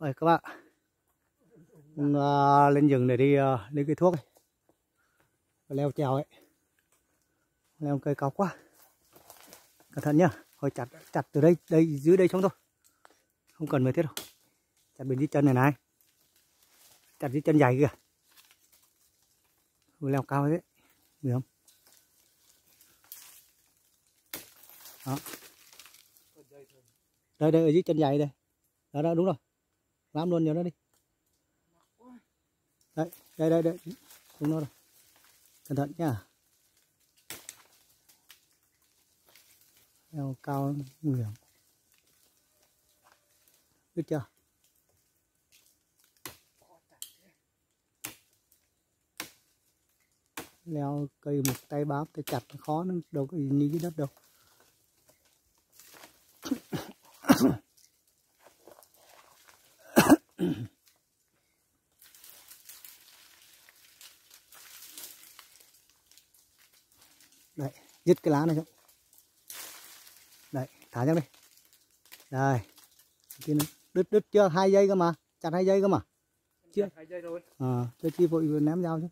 Đây các bạn. Uh, lên rừng để đi uh, lấy cây thuốc ấy. leo trèo ấy. Leo cây cao quá. Cẩn thận nhá. Hồi chặt chặt từ đây đây dưới đây xuống thôi. Không cần phải thiết đâu. Chặt bên dưới chân này này. Chặt dưới chân dài kìa. Ôi, leo cao đấy được không? Đó. Đây đây ở dưới chân dài đây. Đó đó đúng rồi làm luôn nhớ nó đi. Đấy, đây đây đây. Không nó rồi. Cẩn thận nhá. Leo cao nguy hiểm. Biết chưa? Leo cây một tay bám tay chặt, khó nó đâu có gì như cái đất đâu. đấy dứt cái lá này xuống. Đấy thả ra đi. Đây kia đứt đứt chưa? Hai giây cơ mà chặt hai giây cơ mà. Chưa? Hai giây rồi à cho chi vội vừa ném dao chứ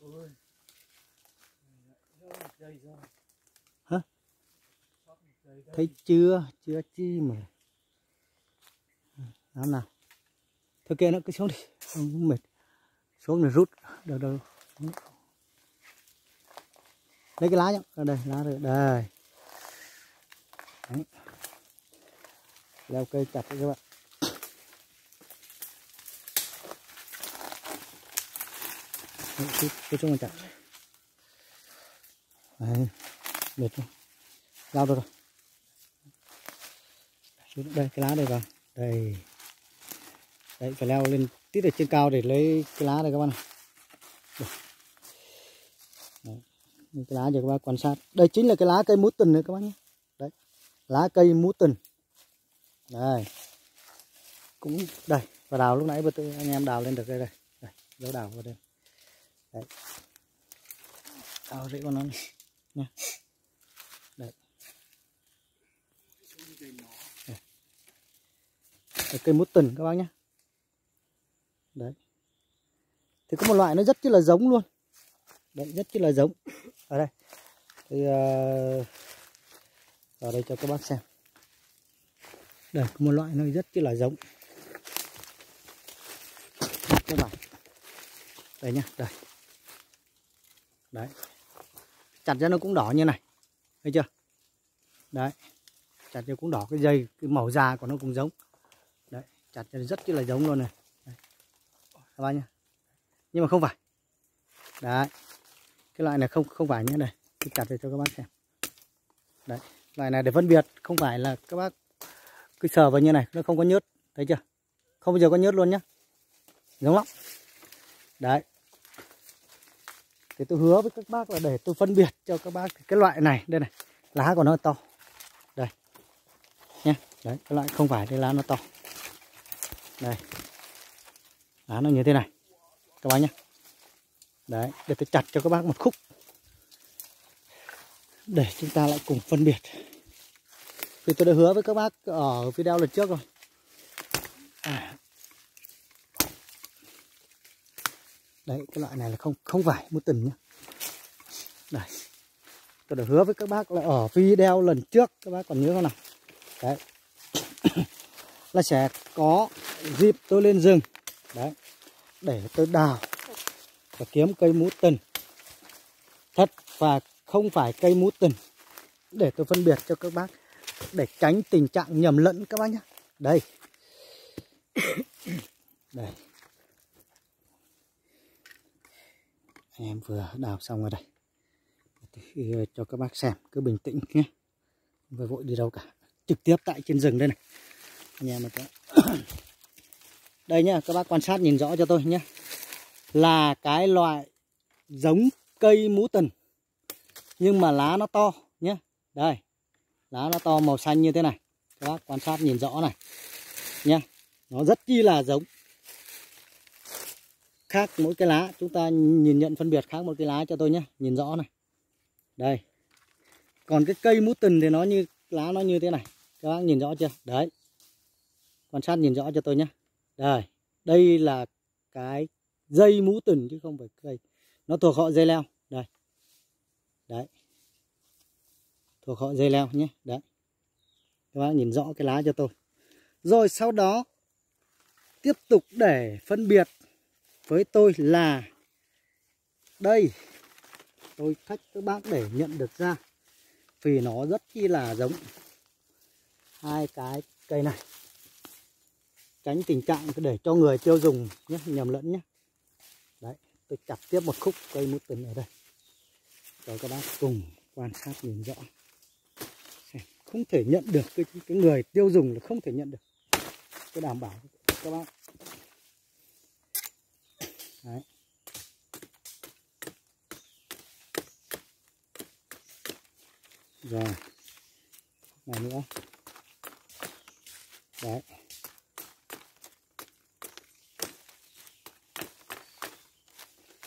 ôi rồi Hả? Sót một giây đây thấy chưa? Chưa chi mà. Làm nào. Thôi kia nó cứ xuống đi. Không mệt. Xuống này rút. Đâu đâu. Lấy cái lá nhá. Ở đây lá rồi đây. Đấy. leo cây chặt đấy các bạn. Đấy, cứ, cứ xuống mà chặt. Đấy, mệt không lao đâu rồi? Xuống đây, cái lá đây vào. Đây. Đấy, phải leo lên tít ở trên cao để lấy cái lá này các bạn này đấy. Cái lá cho các bác quan sát. Đây chính là cái lá cây mú tình đấy các bác nhé. Đấy, lá cây mú tình đây. Cũng, đây và đào lúc nãy vừa tự anh em đào lên được đây đây. Đây, dấu đào vào đây. Đấy. Đào rễ của nó này nha đấy đây, cây mút tần các bác nhé. Đấy. Thì có một loại nó rất chi là giống luôn. Đấy rất chi là giống. Ở đây. Thì ờ, uh, ở đây cho các bác xem. Đây có một loại nó rất chi là giống. Các bạn đây nhá đây. Đấy. Chặt ra nó cũng đỏ như này. Thấy chưa? Đấy. Chặt ra cũng đỏ cái dây cái màu da của nó cũng giống chặt rất là giống luôn này. Đấy. các bác nhá. Nhưng mà không phải. Đấy. Cái loại này không không phải nhé này tôi chặt để cho các bác xem. Đấy. Loại này để phân biệt, không phải là các bác cứ sờ vào như này, nó không có nhớt. Thấy chưa? Không bao giờ có nhớt luôn nhá. Giống lắm. Đấy. Thì tôi hứa với các bác là để tôi phân biệt cho các bác cái loại này. Đây này. Lá của nó to. Đây. Nhé đấy. Cái loại không phải, cái lá nó to đây. Lá nó như thế này. Các bác nhé. Đấy, để tôi chặt cho các bác một khúc. Để chúng ta lại cùng phân biệt. Vì tôi đã hứa với các bác ở video lần trước rồi. À. đấy, cái loại này là không không phải mút tình nhá. Đây. Tôi đã hứa với các bác là ở video lần trước. Các bác còn nhớ không nào? Đấy là sẽ có dịp tôi lên rừng. Đấy, để tôi đào và kiếm cây mú tần. Thật và không phải cây mú tần. Để tôi phân biệt cho các bác để tránh tình trạng nhầm lẫn các bác nhé. Đây. Đây. Anh em vừa đào xong rồi đây. Thì cho các bác xem, cứ bình tĩnh nhé. Không phải vội đi đâu cả. Trực tiếp tại trên rừng đây này anh em mình đây nhá, các bác quan sát nhìn rõ cho tôi nhé là cái loại giống cây mũ tần, nhưng mà lá nó to nhé đây, lá nó to màu xanh như thế này. Các bác quan sát nhìn rõ này nhé nó rất chi là giống. Khác mỗi cái lá, chúng ta nhìn nhận phân biệt khác một cái lá cho tôi nhé nhìn rõ này. Đây. Còn cái cây mũ tần thì nó như lá nó như thế này. Các bác nhìn rõ chưa? Đấy quan sát nhìn rõ cho tôi nhé. Đây đây là cái dây mũ tần chứ không phải cây nó thuộc họ dây leo. Đây. Đấy. Thuộc họ dây leo nhé. Đấy. Các bác nhìn rõ cái lá cho tôi. Rồi sau đó, tiếp tục để phân biệt với tôi là đây. Tôi thách các bác để nhận được ra. Vì nó rất chi là giống hai cái cây này tránh tình trạng để cho người tiêu dùng nhé nhầm lẫn nhé. Đấy tôi chặt tiếp một khúc cây mút tấn ở đây. Cho các bác cùng quan sát nhìn rõ. Không thể nhận được cái, cái người tiêu dùng là không thể nhận được. Tôi đảm bảo các bác. Đấy. Rồi. Này nữa. Đấy.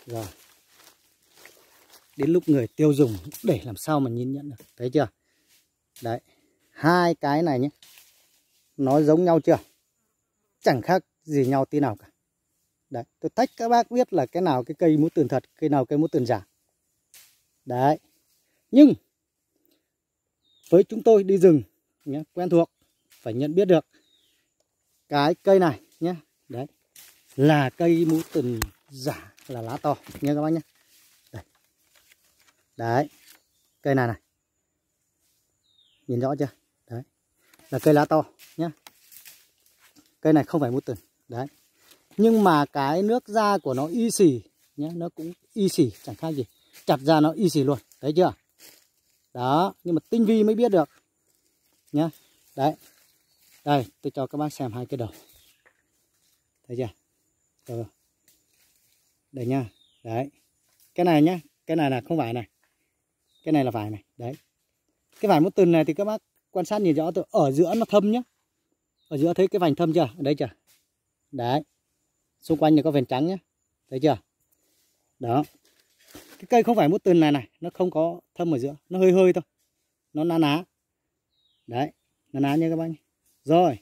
Rồi. Đến lúc người tiêu dùng để làm sao mà nhìn nhận được. Thấy chưa? Đấy, hai cái này nhé. Nó giống nhau chưa? Chẳng khác gì nhau tí nào cả. Đấy, tôi tách các bác biết là cái nào cái cây mũ tường thật, cây nào cây mũ tường giả. Đấy. Nhưng, với chúng tôi đi rừng nhé, quen thuộc, phải nhận biết được cái cây này nhé. Đấy, là cây mũ tường giả là lá to nha các bác nhé. Đây. đấy. Cây này này. Nhìn rõ chưa? Đấy. Là cây lá to nhé cây này không phải mút tần. Đấy. Nhưng mà cái nước da của nó y xì nhé nó cũng y xì chẳng khác gì. Chặt ra nó y xì luôn. Thấy chưa? Đó, nhưng mà tinh vi mới biết được. Nhá. Đấy. Đây, tôi cho các bác xem hai cái đầu. Thấy chưa? Rồi đây nha. Đấy. Cái này nhá. Cái này là không phải này. Cái này là phải này. Đấy. Cái vải mút tần này thì các bác quan sát nhìn rõ từ ở giữa nó thâm nhá. Ở giữa thấy cái vành thâm chưa? Ở đây chưa? Đấy. Xung quanh này có vành trắng nhá. Thấy chưa? Đó. Cái cây không phải mút tần này này, nó không có thâm ở giữa. Nó hơi hơi thôi. Nó ná ná. Đấy. Ná ná nha các bác rồi.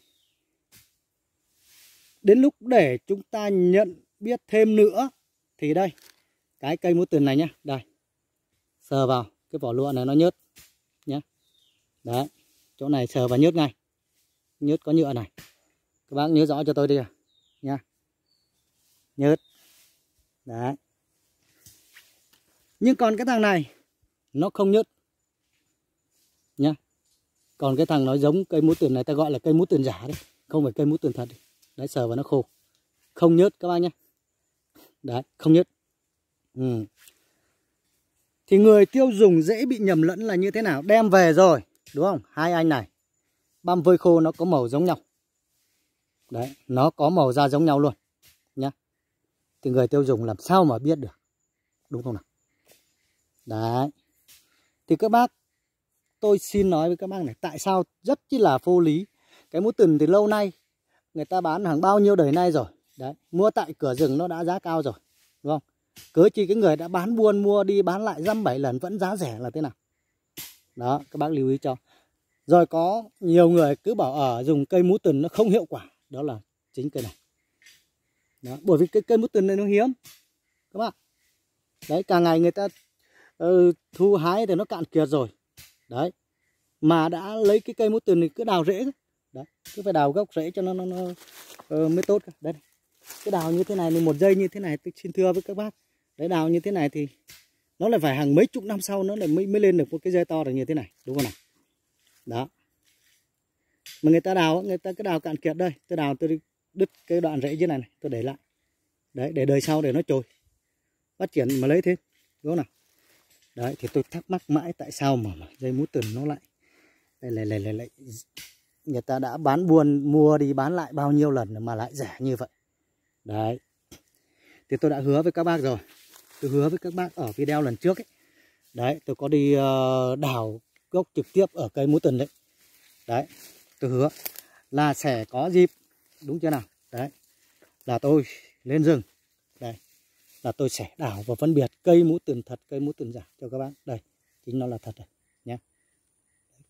Đến lúc để chúng ta nhận biết thêm nữa thì đây, cái cây mút tiền này nhá. Đây, sờ vào, cái vỏ lụa này nó nhớt nhé đấy, chỗ này sờ vào nhớt ngay. Nhớt có nhựa này. Các bác nhớ rõ cho tôi đi à nha. Nhớt. Đấy. Nhưng còn cái thằng này, nó không nhớt nhá. Còn cái thằng nó giống cây mút tiền này, ta gọi là cây mút tiền giả đấy, không phải cây mút tiền thật đấy, sờ vào nó khô. Không nhớt, các bác nhé đấy không nhất, ừ. thì người tiêu dùng dễ bị nhầm lẫn là như thế nào? Đem về rồi đúng không? Hai anh này băm vơi khô nó có màu giống nhau. Đấy nó có màu da giống nhau luôn nhá. Thì người tiêu dùng làm sao mà biết được? Đúng không nào? Đấy. Thì các bác tôi xin nói với các bác này tại sao rất chi là vô lý? Cái mũ tần thì lâu nay người ta bán hàng bao nhiêu đời nay rồi? Đấy mua tại cửa rừng nó đã giá cao rồi đúng không? Cớ chi cái người đã bán buôn mua đi bán lại dăm bảy lần vẫn giá rẻ là thế nào? Đó các bác lưu ý cho. Rồi có nhiều người cứ bảo ở dùng cây mũ tần nó không hiệu quả. Đó là chính cây này. Đó, bởi vì cái cây mũ tần này nó hiếm các bạn đấy càng ngày người ta ừ, thu hái thì nó cạn kiệt rồi. Đấy mà đã lấy cái cây mũ tần này cứ đào rễ. Đấy cứ phải đào gốc rễ cho nó nó, nó uh, mới tốt đấy cái đào như thế này thì một dây như thế này tôi xin thưa với các bác. Đấy đào như thế này thì nó lại phải hàng mấy chục năm sau nó lại mới mới lên được một cái dây to được như thế này đúng không nào? Đó. Mà người ta đào người ta cái đào cạn kiệt đây. Tôi đào tôi đứt cái đoạn rễ dưới này, này tôi để lại. Đấy để đời sau để nó trồi. Phát triển mà lấy thêm đúng không nào? Đấy thì tôi thắc mắc mãi tại sao mà, mà dây mút tần nó lại lại lại lại lại, lại người ta đã bán buôn mua đi bán lại bao nhiêu lần mà lại rẻ như vậy? Đấy. Thì tôi đã hứa với các bác rồi. Tôi hứa với các bác ở video lần trước ấy. Đấy, tôi có đi ờ, đào gốc trực tiếp ở cây mũ tần đấy. Đấy, tôi hứa là sẽ có dịp, đúng chưa nào? Đấy, là tôi lên rừng. Đây, là tôi sẽ đào và phân biệt cây mũ tần thật, cây mũ tần giả cho các bác. Đây, chính nó là thật rồi nhé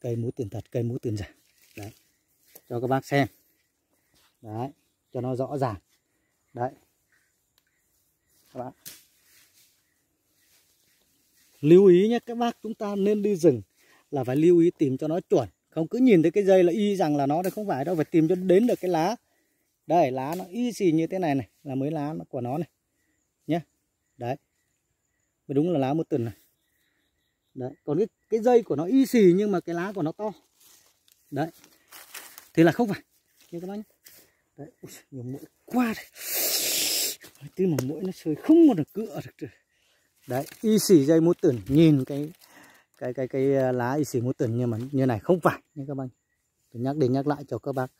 cây mũi tườn thật, cây mũi tườn giả. Đấy, cho các bác xem. Đấy, cho nó rõ ràng đấy. Các bác lưu ý nhé các bác chúng ta nên đi rừng là phải lưu ý tìm cho nó chuẩn. Không cứ nhìn thấy cái dây là y rằng là nó đây không phải đâu phải tìm cho đến được cái lá. Đây lá nó y xì như thế này này là mới lá của nó này. Nhé đấy. Mới đúng là lá một tuần này. Đấy còn cái cái dây của nó y xì nhưng mà cái lá của nó to. Đấy. Thì là không phải. Như các bác nhé. Đấy. Ui, nhiều mũi quá đây tư mà mũi nó sơi không một được cựa được đấy y xỉ dây mút tửn nhìn cái cái cái cái à, lá y xỉ mút tửn nhưng mà như này không phải nha các bạn. Tôi nhắc đi nhắc lại cho các bác.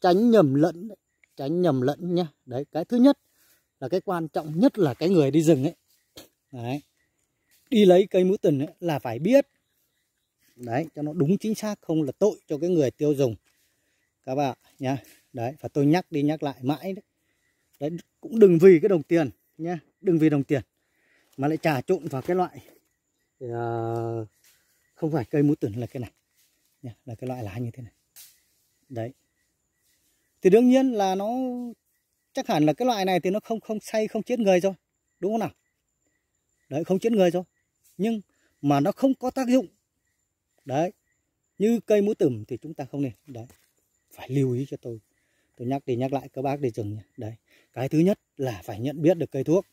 Tránh nhầm lẫn đấy. tránh nhầm lẫn nhá. Đấy cái thứ nhất là cái quan trọng nhất là cái người đi rừng ấy. Đấy đi lấy cây mũ tần ấy, là phải biết. Đấy cho nó đúng chính xác không là tội cho cái người tiêu dùng. Các bạn nhá. Đấy và tôi nhắc đi nhắc lại mãi đấy đấy cũng đừng vì cái đồng tiền nhé, đừng vì đồng tiền mà lại trà trộn vào cái loại uh, không phải cây mũ tần là cái này nhé, là cái loại lá như thế này. Đấy. Thì đương nhiên là nó chắc hẳn là cái loại này thì nó không không say không chết người rồi đúng không nào? Đấy không chết người rồi. Nhưng mà nó không có tác dụng. Đấy như cây mũ tửm thì chúng ta không nên. Đấy phải lưu ý cho tôi tôi nhắc đi nhắc lại các bác đi rừng nhé đấy cái thứ nhất là phải nhận biết được cây thuốc.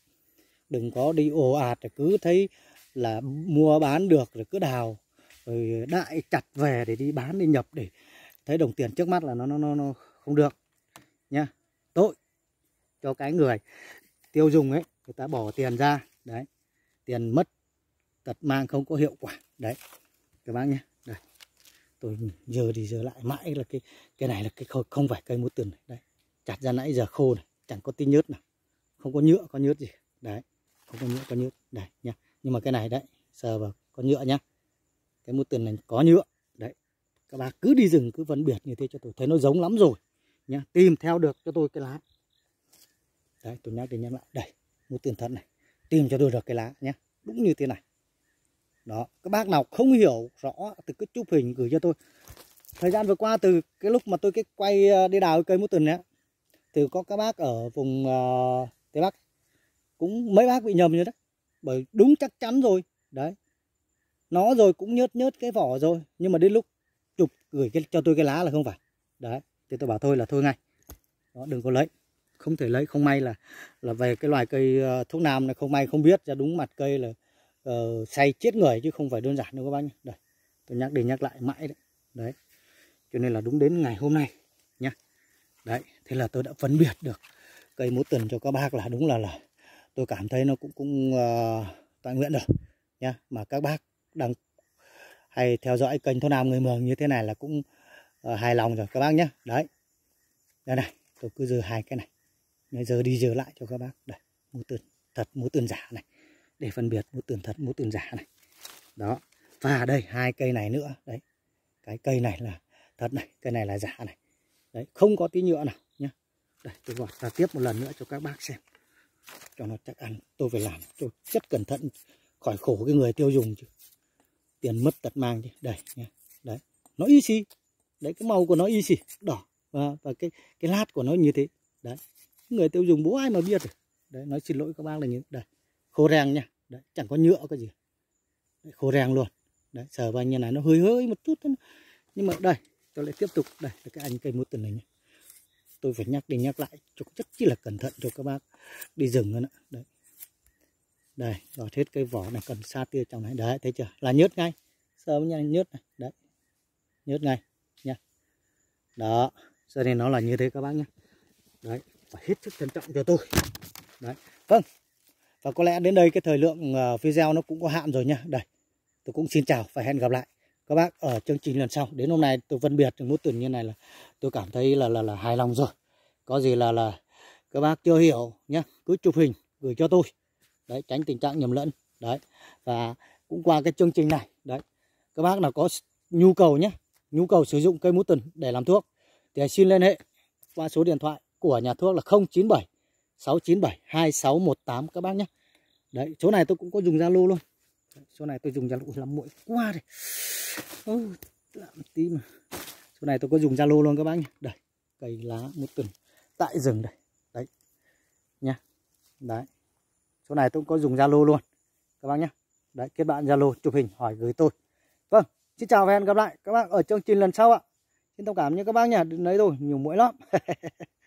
Đừng có đi ồ ạt rồi cứ thấy là mua bán được rồi cứ đào rồi đại chặt về để đi bán đi nhập để thấy đồng tiền trước mắt là nó nó nó, nó không được nha tội cho cái người tiêu dùng ấy người ta bỏ tiền ra đấy tiền mất tật mang không có hiệu quả. Đấy các bác nhé tôi giờ thì giờ lại mãi là cái cái này là cái không phải cây mút tường này. Đấy, chặt ra nãy giờ khô này, chẳng có tí nhớt nào. Không có nhựa, có nhớt gì. Đấy, không có nhựa, có nhớt. Đây nha nhưng mà cái này đấy, sờ vào, có nhựa nhá. Cái mút tường này có nhựa. Đấy, các bác cứ đi rừng, cứ phân biệt như thế cho tôi. Thấy nó giống lắm rồi, nhá. Tìm theo được cho tôi cái lá. Đấy, tôi nhắc đi nhắc lại. Đây mút tường thật này. Tìm cho tôi được cái lá nhé đúng như thế này đó các bác nào không hiểu rõ từ cái chụp hình gửi cho tôi. Thời gian vừa qua từ cái lúc mà tôi cái quay ờ, đi đào cây mút tuần ấy thì có các bác ở vùng uh, tây bắc cũng mấy bác bị nhầm như đấy. Bởi đúng chắc chắn rồi đấy. Nó rồi cũng nhớt nhớt cái vỏ rồi nhưng mà đến lúc chụp gửi cái, cho tôi cái lá là không phải. Đấy thì tôi bảo thôi là thôi ngay. Đó đừng có lấy. Không thể lấy không may là là về cái loài cây uh, thuốc nam này không may không biết ra đúng mặt cây là uh, say chết người chứ không phải đơn giản đâu các bác nhé. Đây tôi nhắc đi nhắc lại mãi đấy. Đấy cho nên là đúng đến ngày hôm nay nhá. Đấy thế là tôi đã phân biệt được cây mối tuần cho các bác là đúng là là tôi cảm thấy nó cũng cũng uh, toàn nguyện rồi nhá. Mà các bác đang hay theo dõi kênh thôn nam người mường như thế này là cũng uh, hài lòng rồi các bác nhé đấy đây này tôi cứ giờ hai cái này. Bây giờ đi giờ lại cho các bác. Đây mối tuần, thật mối tuần giả này để phân biệt mũ tường thật mũ tường giả này. Đó và đây hai cây này nữa. Đấy cái cây này là thật này cây này là giả này. Đấy không có tí nhựa nào nhá. Đây tôi gọt ra tiếp một lần nữa cho các bác xem. Cho nó chắc ăn. Tôi phải làm tôi rất cẩn thận khỏi khổ cái người tiêu dùng chứ. Tiền mất tật mang chứ. Đây nha đấy nó y xì. Đấy cái màu của nó y xì. Đỏ. Và, và cái cái lát của nó như thế. Đấy người tiêu dùng bố ai mà biết được. Đấy nói xin lỗi các bác là như đây khô rang nha. Đấy chẳng có nhựa cái gì. Đấy, khô rang luôn. Đấy sờ vào như này nó hơi hơi một chút thôi. Nhưng mà đây tôi lại tiếp tục. Đây là cái anh cây mút tuần này nhé tôi phải nhắc đi nhắc lại cho rất chi là cẩn thận cho các bác đi rừng nữa đấy. Đây rồi hết cái vỏ này cần sa tia trong này. Đấy thấy chưa? Là nhớt ngay. Sờ với nhau nhớt này. Đấy. Nhớt ngay. Nha. Đó cho nên nó là như thế các bác nhé đấy phải hết sức cẩn trọng cho tôi. Đấy vâng và có lẽ đến đây cái thời lượng ờ, video nó cũng có hạn rồi nha. Đây, tôi cũng xin chào và hẹn gặp lại các bác ở chương trình lần sau. Đến hôm nay tôi phân biệt mối tuần như này là tôi cảm thấy là là là hài lòng rồi. Có gì là là các bác chưa hiểu nhé cứ chụp hình gửi cho tôi. Đấy, tránh tình trạng nhầm lẫn. Đấy, và cũng qua cái chương trình này, đấy, các bác nào có nhu cầu nhé nhu cầu sử dụng cây mút tuần để làm thuốc thì xin liên hệ qua số điện thoại của nhà thuốc là 097 697 2618 các bác nhé. Đấy, chỗ này tôi cũng có dùng Zalo luôn. Đấy, chỗ này tôi dùng Zalo làm muội qua đây. làm tí mà. Chỗ này tôi có dùng zalo luôn các bác nhé đây cây lá một tuần tại rừng đây. Đấy nha. Đấy chỗ này tôi cũng có dùng zalo luôn các bác nhé đấy kết bạn zalo chụp hình hỏi gửi tôi. Vâng xin chào và hẹn gặp lại các bác ở chương trình lần sau ạ. Xin thông cảm như các bác nhé đừng lấy rồi nhiều muỗi lắm.